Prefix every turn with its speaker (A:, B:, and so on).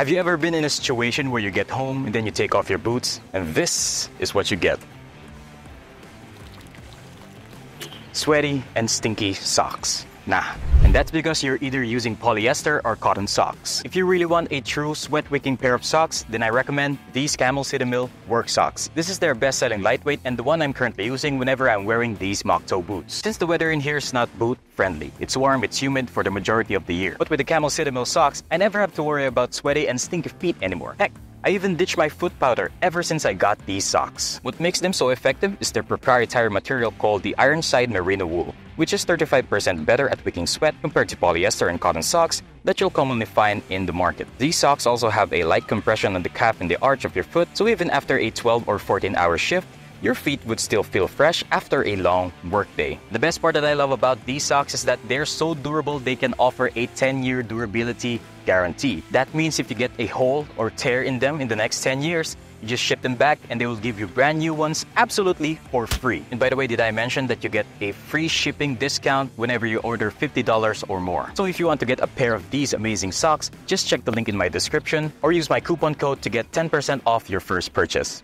A: Have you ever been in a situation where you get home and then you take off your boots and this is what you get? Sweaty and stinky socks. Nah. And that's because you're either using polyester or cotton socks. If you really want a true sweat-wicking pair of socks, then I recommend these Camel City Mill work socks. This is their best-selling lightweight and the one I'm currently using whenever I'm wearing these mock toe boots. Since the weather in here is not boot friendly, it's warm, it's humid for the majority of the year. But with the Camel City Mill socks, I never have to worry about sweaty and stinky feet anymore. Heck, I even ditched my foot powder ever since I got these socks. What makes them so effective is their proprietary material called the Ironside Merino Wool, which is 35% better at wicking sweat compared to polyester and cotton socks that you'll commonly find in the market. These socks also have a light compression on the calf and the arch of your foot, so even after a 12 or 14 hour shift, your feet would still feel fresh after a long workday. The best part that I love about these socks is that they're so durable they can offer a 10-year durability guarantee. That means if you get a hole or tear in them in the next 10 years, you just ship them back and they will give you brand new ones absolutely for free. And by the way, did I mention that you get a free shipping discount whenever you order $50 or more? So if you want to get a pair of these amazing socks, just check the link in my description or use my coupon code to get 10% off your first purchase.